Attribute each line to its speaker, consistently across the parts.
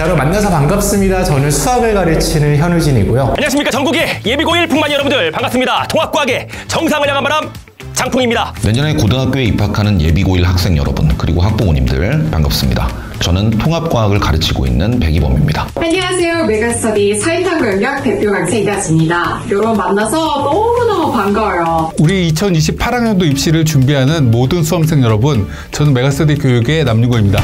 Speaker 1: 자, 여러분 만나서 반갑습니다. 저는 수학을 가르치는 현우진이고요.
Speaker 2: 안녕하십니까 전국의 예비고일 풍만 여러분들 반갑습니다. 통합과학의 정상을 향한 바람 장풍입니다.
Speaker 3: 내년에 고등학교에 입학하는 예비고일 학생 여러분 그리고 학부모님들 반갑습니다. 저는 통합과학을 가르치고 있는 백이범입니다.
Speaker 4: 안녕하세요. 메가스터디 사회탐구영역 대표 강사 이다지입니다. 여러분 만나서 너무너무 반가워요.
Speaker 5: 우리 2028학년도 입시를 준비하는 모든 수험생 여러분, 저는 메가스터디 교육의 남윤고입니다.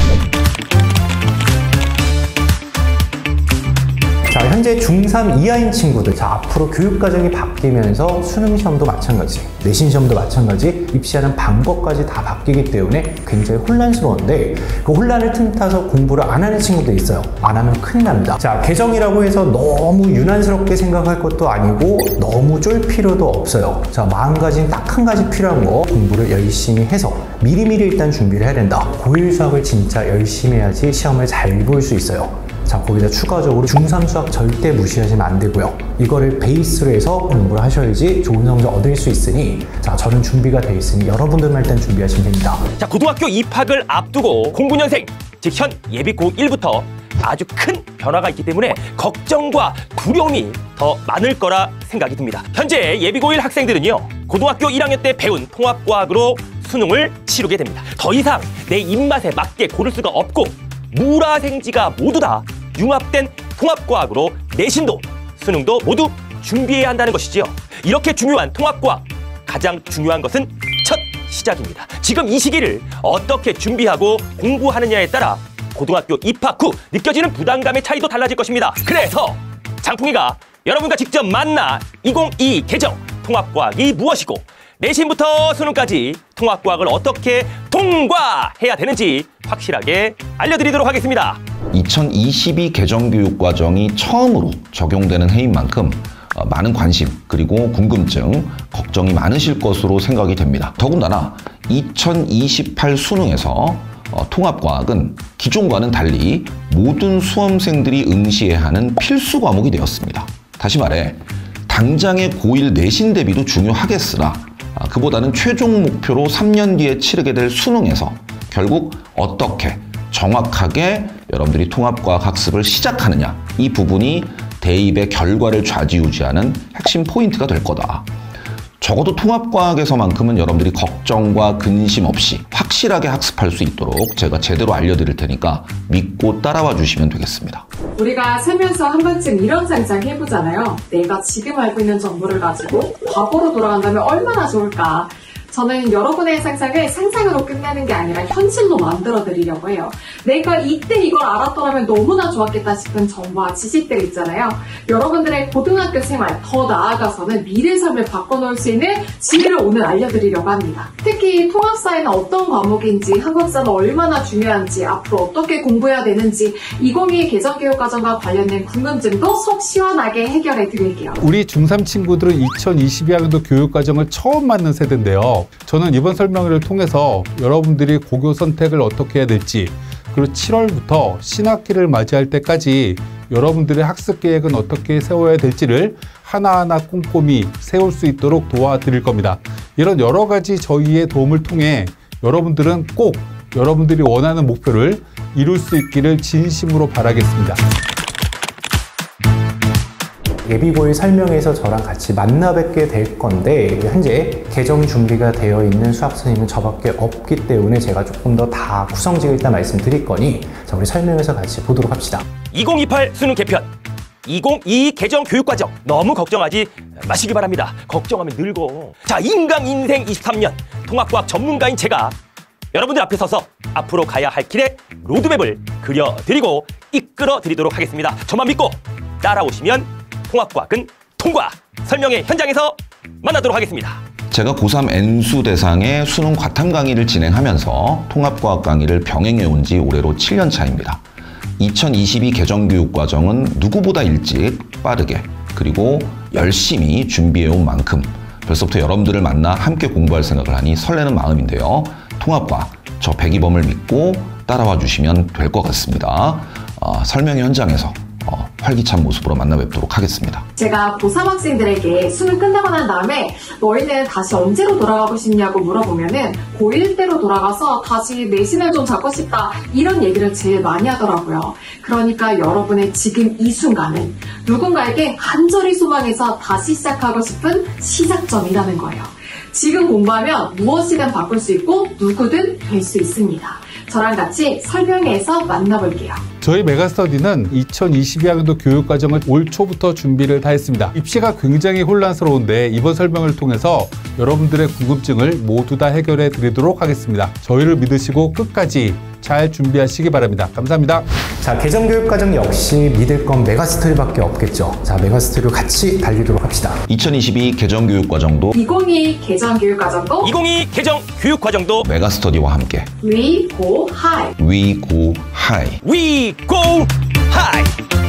Speaker 1: 자, 현재 중3 이하인 친구들. 자, 앞으로 교육과정이 바뀌면서 수능 시험도 마찬가지, 내신 시험도 마찬가지, 입시하는 방법까지 다 바뀌기 때문에 굉장히 혼란스러운데 그 혼란을 틈타서 공부를 안 하는 친구들이 있어요. 안 하면 큰일 납니다. 자, 개정이라고 해서 너무 유난스럽게 생각할 것도 아니고 너무 쫄 필요도 없어요. 자, 마음가짐 딱 한 가지 필요한 거 공부를 열심히 해서 미리미리 일단 준비를 해야 된다. 고1 수학을 진짜 열심히 해야지 시험을 잘 볼 수 있어요. 자, 거기다 추가적으로 중3 수학 절대 무시하시면 안 되고요. 이거를 베이스로 해서 공부를 하셔야지 좋은 성적 얻을 수 있으니, 자, 저는 준비가 돼 있으니 여러분들만 일단 준비하시면 됩니다.
Speaker 2: 자 고등학교 입학을 앞두고 09년생 즉현 예비 고1부터 아주 큰 변화가 있기 때문에 걱정과 두려움이 더 많을 거라 생각이 듭니다. 현재 예비 고1 학생들은요 고등학교 1학년 때 배운 통합과학으로 수능을 치르게 됩니다. 더 이상 내 입맛에 맞게 고를 수가 없고 무라생지가 모두 다 융합된 통합과학으로 내신도 수능도 모두 준비해야 한다는 것이지요. 이렇게 중요한 통합과학 가장 중요한 것은 첫 시작입니다. 지금 이 시기를 어떻게 준비하고 공부하느냐에 따라 고등학교 입학 후 느껴지는 부담감의 차이도 달라질 것입니다. 그래서 장풍이가 여러분과 직접 만나 2022 개정 통합과학이 무엇이고 내신부터 수능까지 통합과학을 어떻게 통과해야 되는지 확실하게 알려드리도록 하겠습니다.
Speaker 3: 2022 개정 교육 과정이 처음으로 적용되는 해인 만큼 어, 많은 관심 그리고 궁금증, 걱정이 많으실 것으로 생각이 됩니다. 더군다나 2028 수능에서 어, 통합과학은 기존과는 달리 모든 수험생들이 응시해야 하는 필수 과목이 되었습니다. 다시 말해 당장의 고1 내신 대비도 중요하겠으나 아, 그보다는 최종 목표로 3년 뒤에 치르게 될 수능에서 결국 어떻게 정확하게 여러분들이 통합과학 학습을 시작하느냐 이 부분이 대입의 결과를 좌지우지하는 핵심 포인트가 될 거다. 적어도 통합과학에서만큼은 여러분들이 걱정과 근심 없이 확실하게 학습할 수 있도록 제가 제대로 알려드릴 테니까 믿고 따라와 주시면 되겠습니다.
Speaker 4: 우리가 살면서 한 번쯤 이런 상상 해보잖아요. 내가 지금 알고 있는 정보를 가지고 과거로 돌아간다면 얼마나 좋을까. 저는 여러분의 상상을 상상으로 끝내는 게 아니라 현실로 만들어 드리려고 해요. 내가 이때 이걸 알았더라면 너무나 좋았겠다 싶은 정보와 지식들 있잖아요. 여러분들의 고등학교 생활 더 나아가서는 미래 삶을 바꿔놓을 수 있는 지혜를 오늘 알려드리려고 합니다. 특히 통합사회는 어떤 과목인지 한국사는 얼마나 중요한지 앞으로 어떻게 공부해야 되는지 2022 개정교육과정과 관련된 궁금증도 속 시원하게 해결해 드릴게요.
Speaker 5: 우리 중3 친구들은 2022학년도 교육과정을 처음 맞는 세대인데요. 저는 이번 설명회를 통해서 여러분들이 고교 선택을 어떻게 해야 될지, 그리고 7월부터 신학기를 맞이할 때까지 여러분들의 학습 계획은 어떻게 세워야 될지를 하나하나 꼼꼼히 세울 수 있도록 도와드릴 겁니다. 이런 여러 가지 저희의 도움을 통해 여러분들은 꼭 여러분들이 원하는 목표를 이룰 수 있기를 진심으로 바라겠습니다.
Speaker 1: 예비고일 설명에서 저랑 같이 만나 뵙게 될 건데 현재 개정 준비가 되어 있는 수학 선생님은 저밖에 없기 때문에 제가 조금 더 다 구성지을 일단 말씀드릴 거니 자 우리 설명에서 같이 보도록 합시다.
Speaker 2: 2028 수능 개편 2022 개정 교육과정 너무 걱정하지 마시기 바랍니다. 걱정하면 늙어. 자 인강 인생 23년 통합과학 전문가인 제가 여러분들 앞에 서서 앞으로 가야 할 길의 로드맵을 그려드리고 이끌어드리도록 하겠습니다. 저만 믿고 따라오시면 통합과학은 통과 설명회 현장에서 만나도록 하겠습니다.
Speaker 3: 제가 고3 N수 대상의 수능 과탐 강의를 진행하면서 통합과학 강의를 병행해 온 지 올해로 7년 차입니다. 2022 개정교육과정은 누구보다 일찍 빠르게 그리고 열심히 준비해 온 만큼 벌써부터 여러분들을 만나 함께 공부할 생각을 하니 설레는 마음인데요. 통합과학 저 백이범을 믿고 따라와 주시면 될 것 같습니다. 어, 설명 현장에서 어, 활기찬 모습으로 만나 뵙도록 하겠습니다.
Speaker 4: 제가 고3 학생들에게 수능 끝나고 난 다음에 너희는 다시 언제로 돌아가고 싶냐고 물어보면은 고1 때로 돌아가서 다시 내신을 좀 잡고 싶다 이런 얘기를 제일 많이 하더라고요. 그러니까 여러분의 지금 이 순간은 누군가에게 간절히 소망해서 다시 시작하고 싶은 시작점이라는 거예요. 지금 공부하면 무엇이든 바꿀 수 있고 누구든 될 수 있습니다. 저랑 같이 설명회에서 만나볼게요.
Speaker 5: 저희 메가스터디는 2022학년도 교육과정을 올 초부터 준비를 다 했습니다. 입시가 굉장히 혼란스러운데 이번 설명을 통해서 여러분들의 궁금증을 모두 다 해결해 드리도록 하겠습니다. 저희를 믿으시고 끝까지 잘 준비하시기 바랍니다. 감사합니다.
Speaker 1: 자, 개정 교육 과정 역시 믿을 건 메가스터디밖에 없겠죠. 자, 메가스터디로 같이 달리도록 합시다.
Speaker 3: 2022 개정 교육 과정도
Speaker 4: 2022 개정 교육 과정도
Speaker 2: 2022 개정 교육 과정도
Speaker 3: 메가스터디와 함께
Speaker 4: We Go High
Speaker 3: We Go High
Speaker 2: We Go High!